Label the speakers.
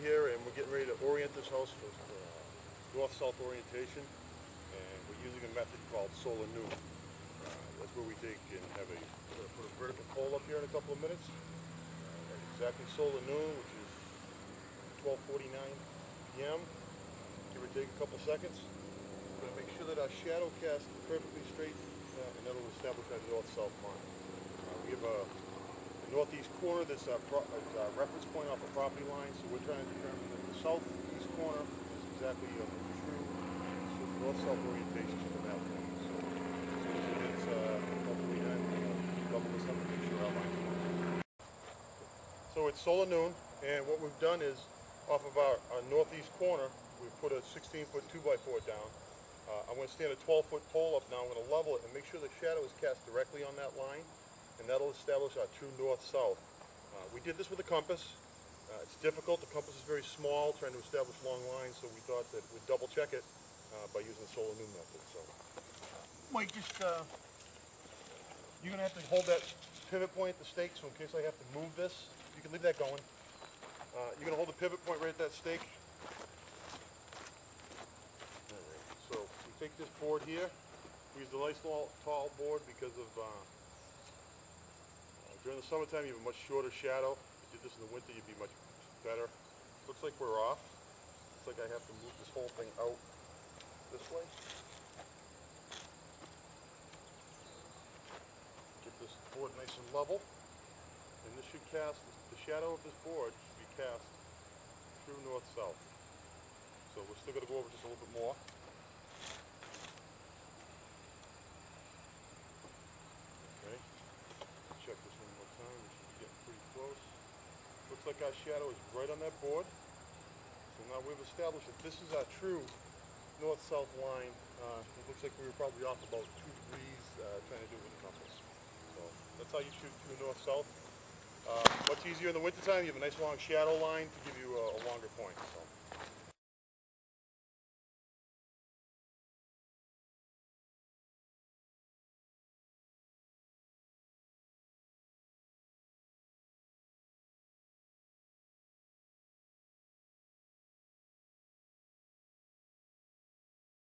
Speaker 1: here and we're getting ready to orient this house for uh, north-south orientation. And we're using a method called solar noon. Uh, that's where we take and have a, put a vertical pole up here in a couple of minutes. Uh, exactly solar noon, which is 12.49 p.m. Give or take a couple seconds. We're gonna make sure that our shadow cast is perfectly straight uh, and that'll establish our north-south line. Uh, we have a northeast corner, this uh, is our reference point off the property line, so we're trying to determine that the southeast corner is exactly on the true so north-south orientation to the map. So as soon as it hits uh, 1249, we'll double this up and make sure our line's. So it's solar noon, and what we've done is, off of our, our northeast corner, we've put a 16-foot 2x4 down. Uh, I'm going to stand a 12-foot pole up now. I'm going to level it and make sure the shadow is cast directly on that line, and that'll establish our true north-south. Uh, we did this with a compass. Uh, it's difficult. The compass is very small, trying to establish long lines, so we thought that we'd double-check it uh, by using the solar noon method. So, Mike, just uh, you're going to have to hold that pivot point at the stake, so in case I have to move this, you can leave that going. Uh, you're going to hold the pivot point right at that stake. So we take this board here, we use the nice tall, board because of, uh, during the summertime you have a much shorter shadow. If you did this in the winter you'd be much better. Looks like we're off. Looks like I have to move this whole thing out this way. Get this board nice and level. And this should cast, the shadow of this board should be cast true north-south. So we're still gonna go over just a little bit more. Okay, check this one more time, we should be getting pretty close. Looks like our shadow is right on that board. So now we've established that this is our true north-south line. Uh, it looks like we were probably off about two degrees, uh, trying to do it with a compass. So that's how you shoot true north-south. Uh, much easier in the wintertime, you have a nice long shadow line to give you a, a longer point, so.